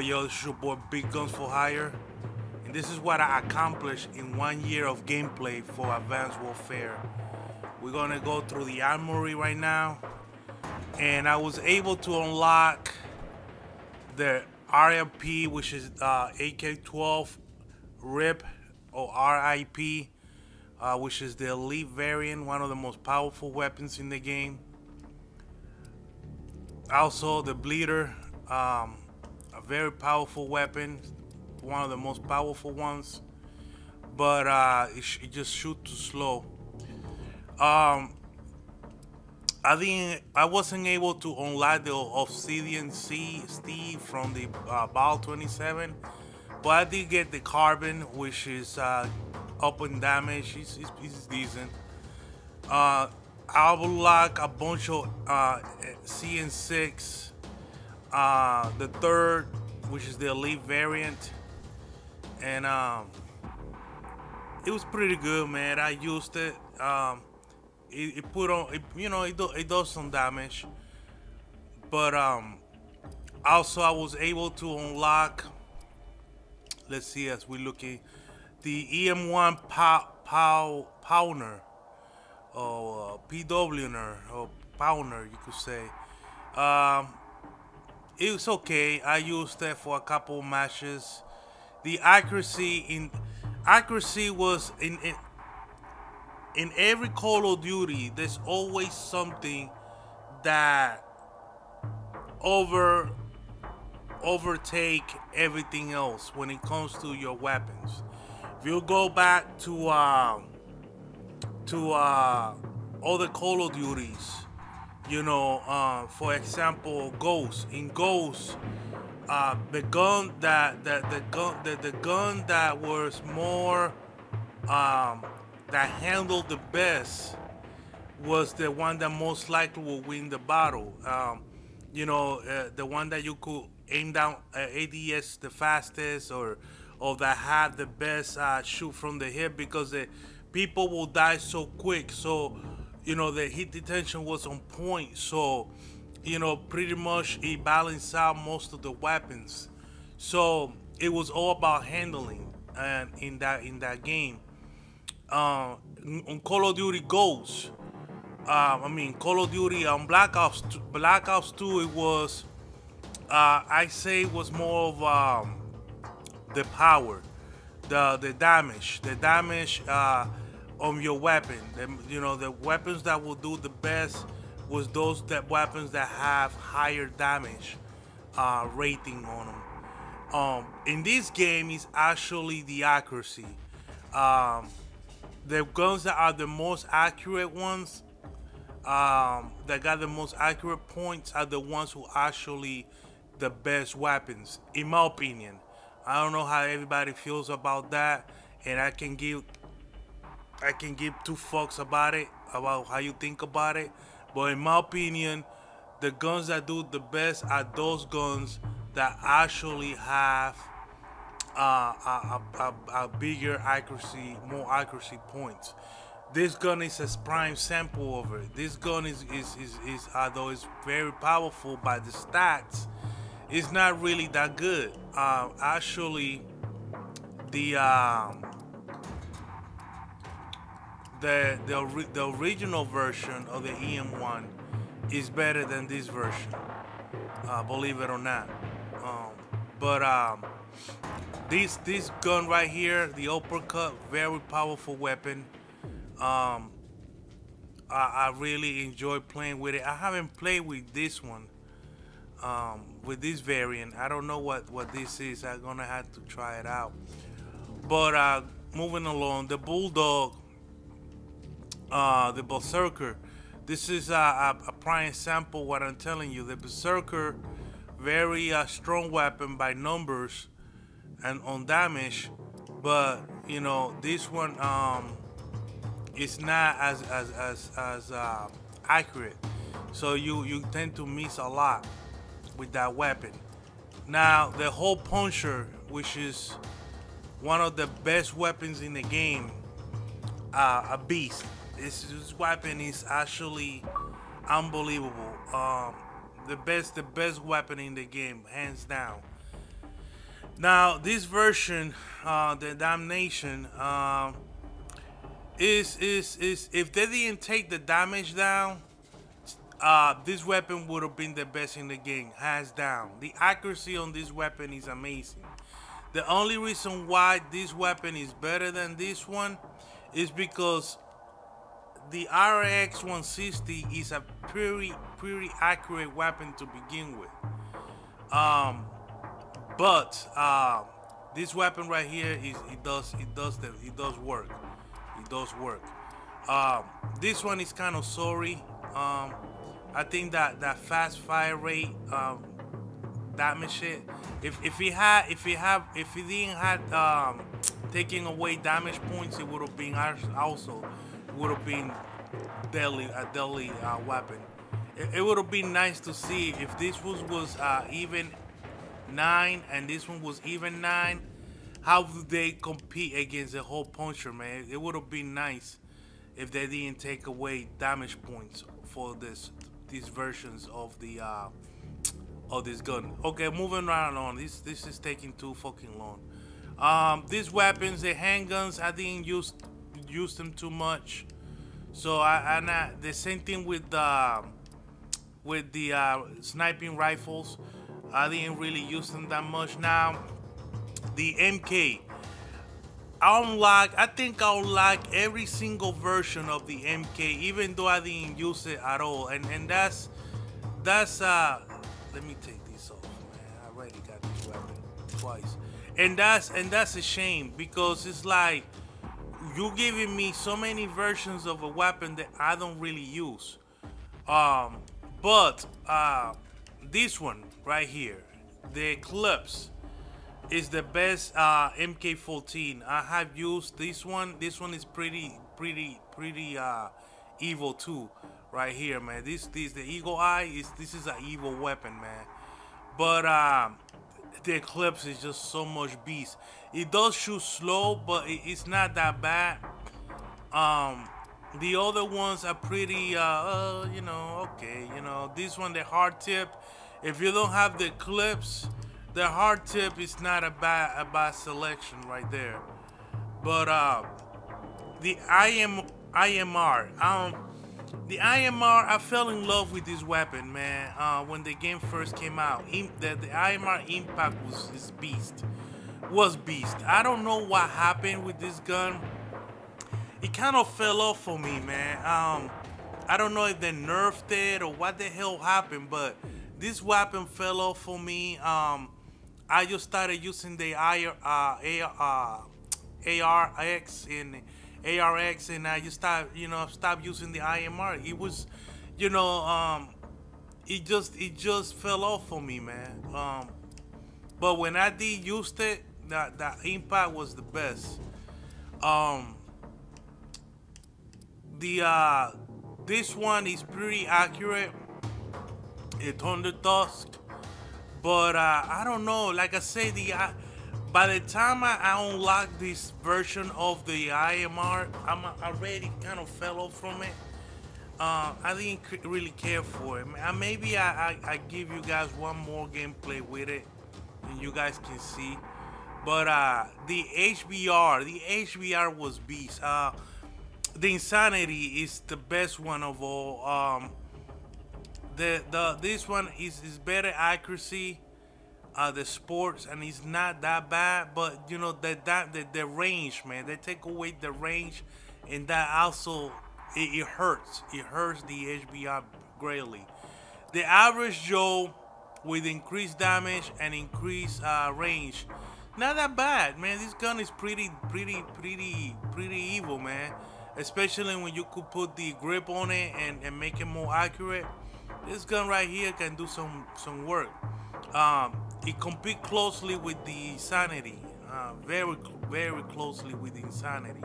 Yo? This is your boy Big Guns for Hire. And this is what I accomplished in one year of gameplay for Advanced Warfare. We're gonna go through the armory right now. And I was able to unlock the RIP, which is uh, AK-12 RIP or RIP, uh, which is the elite variant, one of the most powerful weapons in the game. Also, the bleeder, um, very powerful weapon, one of the most powerful ones, but uh, it, it just shoots too slow. Um, I didn't. I wasn't able to unlock the Obsidian C Steve from the uh, Bal 27, but I did get the Carbon, which is uh, up in damage. It's, it's, it's decent. Uh, I will unlock a bunch of uh, CN6. Uh, the third, which is the elite variant, and um, it was pretty good, man. I used it. Um, it, it put on, it, you know, it, do, it does some damage. But um, also I was able to unlock, let's see as we're looking, the EM1 pow, pow, Powner, or uh, PWner, or Powner, you could say. Um, it was okay. I used that for a couple matches. The accuracy in accuracy was in, in in every Call of Duty, there's always something that over overtake everything else when it comes to your weapons. If you go back to uh, to uh, other Call of Duties, you know, uh, for example, Ghost. In Ghost, uh, the gun that that the gun the, the gun that was more um, that handled the best was the one that most likely will win the battle. Um, you know, uh, the one that you could aim down uh, ADS the fastest, or or that had the best uh, shoot from the hip, because the people will die so quick. So, you know, the heat detention was on point. So, you know, pretty much it balanced out most of the weapons. So it was all about handling, and in that in that game uh, on Call of Duty Ghosts. Uh, I mean, Call of Duty on um, Black Ops, 2, Black Ops 2, it was, uh, I say, it was more of um, the power, the the damage, the damage uh, on your weapon. The, you know, the weapons that will do the best was those that weapons that have higher damage uh, rating on them. Um, in this game, is actually the accuracy. Um, the guns that are the most accurate ones, um, that got the most accurate points, are the ones who actually the best weapons, in my opinion. I don't know how everybody feels about that, and I can give I can give two fucks about it, about how you think about it. But in my opinion, the guns that do the best are those guns that actually have uh, a, a, a, bigger accuracy, more accuracy points. This gun is a prime sample of it. This gun is, is, is, is although it's very powerful by the stats, it's not really that good. Uh, actually, the um, the the the original version of the EM1 is better than this version. Uh, believe it or not. Um, but um, this this gun right here, the uppercut, very powerful weapon. Um, I, I really enjoy playing with it. I haven't played with this one, um, with this variant. I don't know what what this is. I'm gonna have to try it out. But uh, moving along, the bulldog, uh, the berserker. This is a, a, a prime sample. What I'm telling you, the berserker, very uh, strong weapon by numbers and on damage, but you know this one um, is not as as as, as uh, accurate. So you you tend to miss a lot with that weapon. Now the hole puncher, which is one of the best weapons in the game, uh, a beast. This, weapon is actually unbelievable. Um, the best the best weapon in the game, hands down. Now, this version, uh, the Damnation, uh, is is is if they didn't take the damage down, uh, this weapon would have been the best in the game, hands down. The accuracy on this weapon is amazing. The only reason why this weapon is better than this one is because the RX 160 is a pretty pretty accurate weapon to begin with. Um, but uh, this weapon right here is it does it does the it does work. It does work. Um, this one is kind of sorry. Um, I think that that fast fire rate um, damage. If if he had if he have if he didn't had um, taking away damage points, it would have been also would have been deadly a deadly uh, weapon. It, it would have been nice to see if this was was uh, even nine and this one was even nine. How would they compete against the hole puncher, man? It would have been nice if they didn't take away damage points for this these versions of the uh, of this gun. Okay, moving right on. This this is taking too fucking long. Um, these weapons, the handguns, I didn't use use them too much. So I, I the same thing with the with the uh, sniping rifles. I didn't really use them that much. Now the MK. I unlock. I think I unlock every single version of the MK, even though I didn't use it at all. And and that's that's uh. Let me take this off, man. I already got this weapon twice, and that's and that's a shame because it's like you giving me so many versions of a weapon that I don't really use. Um, but uh, this one right here, the Eclipse, is the best uh, MK14. I have used this one. This one is pretty, pretty, pretty uh, evil too, right here, man. This, this, the Eagle Eye is this is an evil weapon, man. But um, the Eclipse is just so much beast. It does shoot slow, but it's not that bad. Um, the other ones are pretty, uh, uh, you know, okay, you know. This one, the hard tip. If you don't have the Eclipse, the hard tip is not a bad, a bad selection right there. But uh, the IM, IMR, um, the IMR, I fell in love with this weapon, man. Uh, when the game first came out, the, the IMR Impact was this beast. Was beast. I don't know what happened with this gun. It kind of fell off for me, man. Um, I don't know if they nerfed it or what the hell happened, but this weapon fell off for me. Um, I just started using the I, uh, uh, ARX and ARX, and I just stopped, you know, stopped using the IMR. It was, you know, um, it just it just fell off for me, man. Um, but when I did used it, that that impact was the best. Um, the uh, this one is pretty accurate. It's Thunder Tusk, but uh, I don't know. Like I say, the uh, by the time I, I unlock this version of the IMR, I'm already kind of fell off from it. Uh, I didn't really care for it. Maybe I, I, I, give you guys one more gameplay with it, and you guys can see. But uh, the HBR, the HBR was beast. Uh, the Insanity is the best one of all. Um, the the this one is is better accuracy uh, the sports, and it's not that bad. But you know that that the, the range, man, they take away the range, and that also it, it hurts. It hurts the HBR greatly. The average Joe with increased damage and increased uh, range, not that bad, man. This gun is pretty, pretty, pretty, pretty evil, man. Especially when you could put the grip on it and, and make it more accurate. This gun right here can do some some work. Um, it compete closely with the Insanity, uh, very, very closely with Insanity.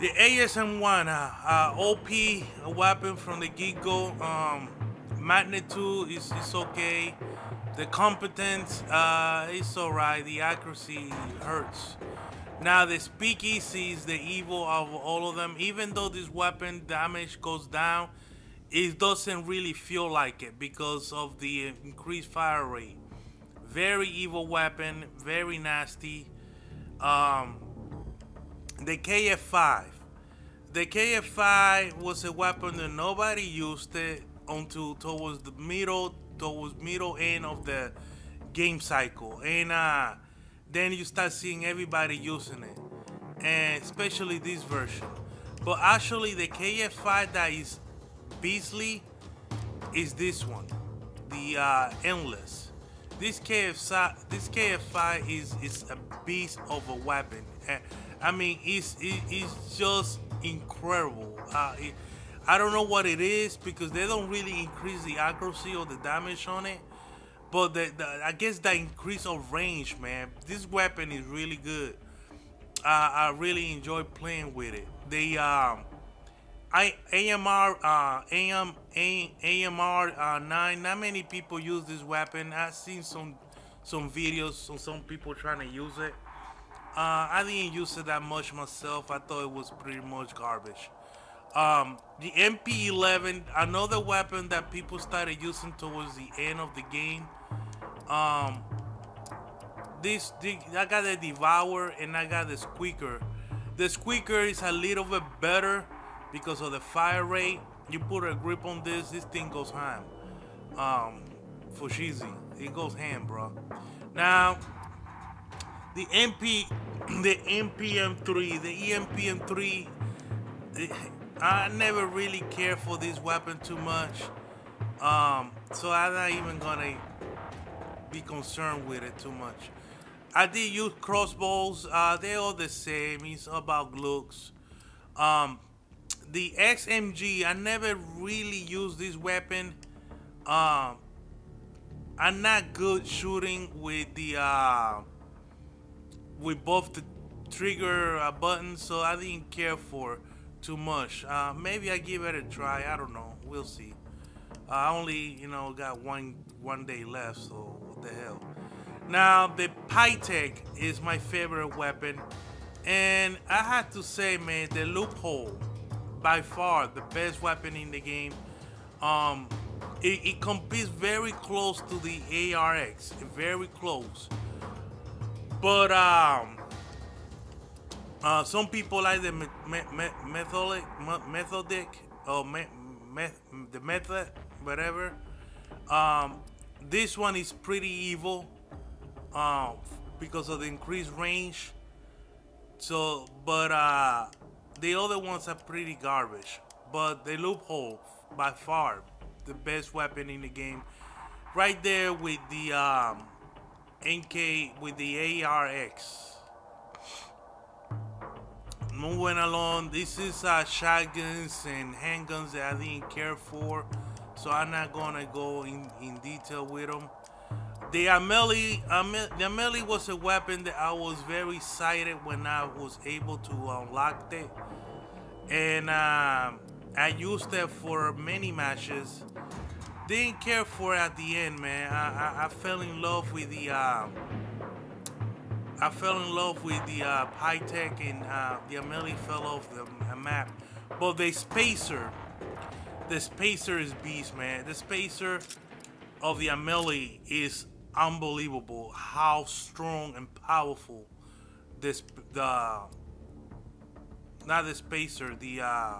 The ASM-1, uh, uh, OP, weapon from the get-go. Um, magnitude is, is okay. The competence uh, is alright. The accuracy hurts. Now the speakeasy is the evil of all of them. Even though this weapon damage goes down, it doesn't really feel like it because of the increased fire rate. Very evil weapon, very nasty. Um, the KF5. The KF5 was a weapon that nobody used it until towards the middle, towards middle end of the game cycle, and uh, then you start seeing everybody using it, and especially this version. But actually, the KF5 that is Beastly is this one, the uh, Endless. This KF this KF5 is is a beast of a weapon. And I mean, it's it's just incredible. Uh, it, I don't know what it is because they don't really increase the accuracy or the damage on it. But the, the, I guess the increase of range, man. This weapon is really good. Uh, I really enjoy playing with it. They um, I AMR uh, AM A, AMR uh, nine. Not many people use this weapon. I've seen some some videos of some people trying to use it. Uh, I didn't use it that much myself. I thought it was pretty much garbage. Um, the MP11, another weapon that people started using towards the end of the game. Um, this, the, I got the Devour and I got the Squeaker. The Squeaker is a little bit better because of the fire rate. You put a grip on this, this thing goes ham. Um, for cheesy, it goes ham, bro. Now, the MP, the MPM3, the EMPM3. I never really care for this weapon too much, um, so I'm not even gonna be concerned with it too much. I did use crossbows. Uh, they're all the same. It's about looks. Um, the XMG, I never really used this weapon. Um, I'm not good shooting with the uh, with both the trigger uh, buttons, so I didn't care for too much. Uh, maybe I give it a try. I don't know. We'll see. I only, you know, got one one day left, so what the hell. Now, the Pytaek is my favorite weapon. And I have to say, man, the loophole, by far the best weapon in the game. Um, it, it competes very close to the ARX, very close. But um, uh, some people like the me me me methodic, methodic, me the method, whatever. Um, this one is pretty evil uh, because of the increased range. So, but uh, the other ones are pretty garbage. But the loophole, by far, the best weapon in the game. Right there with the um, NK with the ARX. Moving along, this is uh, shotguns and handguns that I didn't care for, so I'm not gonna go in, in detail with them. The Ameli, the Ameli was a weapon that I was very excited when I was able to unlock it, and uh, I used it for many matches didn't care for it at the end, man. I, I, I fell in love with the uh, I fell in love with the uh, Pytaek and uh, the Ameli fell off the map. But the Spacer, the Spacer is beast, man. The Spacer of the Ameli is unbelievable. How strong and powerful this the not the Spacer, the uh,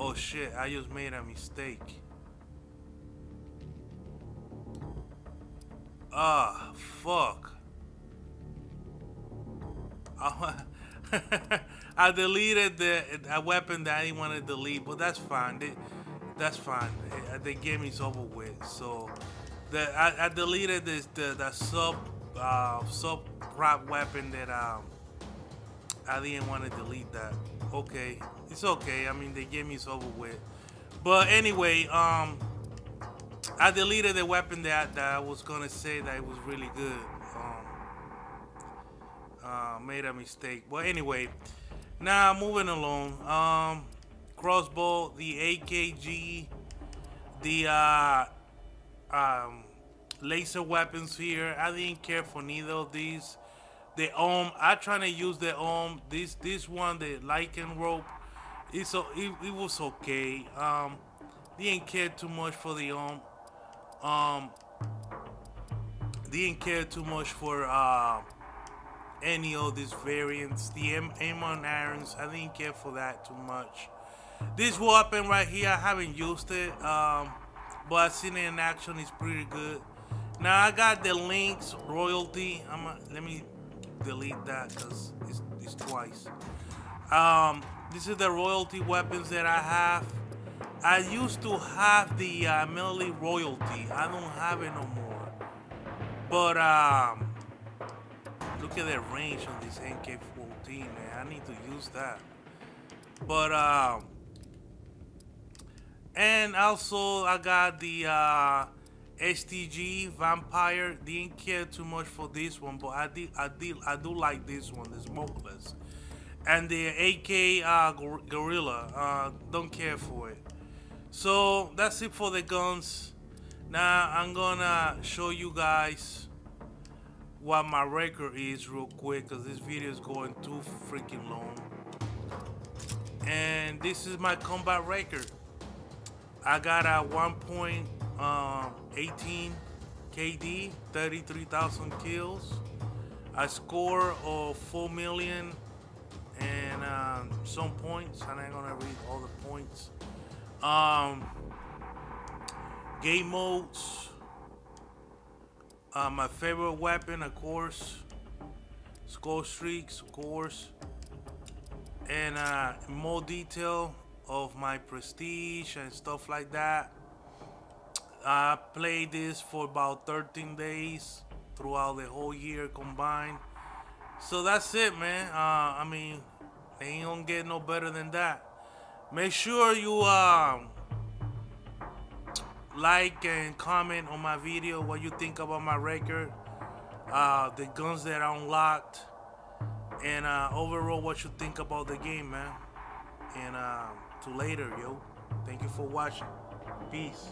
Oh shit, I just made a mistake. Ah, fuck. I deleted the a weapon that I didn't want to delete, but that's fine. They, that's fine. They, gave me over with. So the I, I deleted this the the sub uh, sub prop weapon that um I didn't want to delete that. Okay, it's okay. I mean, they gave me it's over with. But anyway, um, I deleted the weapon that, that I was gonna say that it was really good. Um, uh, made a mistake. But anyway, now moving along. Um, crossbow, the AKG, the uh, um, laser weapons here. I didn't care for neither of these the arm I trying to use the arm this this one the Lycanrope it's so it, it was okay um didn't care too much for the arm um didn't care too much for uh, any of these variants. The M M1 Irons, I didn't care for that too much. This weapon right here, I haven't used it, um, but I've seen it in action. It's pretty good. Now I got the Lynx royalty. I'm a, let me delete that because it's, it's twice. Um, this is the royalty weapons that I have. I used to have the uh, melee royalty. I don't have it no more. But um, look at the range on this MK14, man. I need to use that. But um, and also I got the uh, STG Vampire. Didn't care too much for this one, but I did, I did, I do like this one, the smokeless, and the AK uh, Gorilla. Uh, don't care for it. So that's it for the guns. Now I'm gonna show you guys what my record is real quick, cause this video is going too freaking long. And this is my combat record. I got a 1.18 um, KD, 33,000 kills. A score of 4 million and um, some points. I'm not gonna read all the points. Um, game modes. Uh, my favorite weapon, of course. Score streaks, of course. And uh, more detail, of my prestige and stuff like that. I played this for about 13 days throughout the whole year combined. So that's it, man. Uh, I mean, they ain't gonna get no better than that. Make sure you uh, like and comment on my video what you think about my record, uh, the guns that I unlocked, and uh, overall what you think about the game, man. And uh, to later, yo. Thank you for watching. Peace.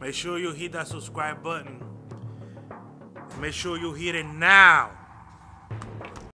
Make sure you hit that subscribe button. Make sure you hit it now.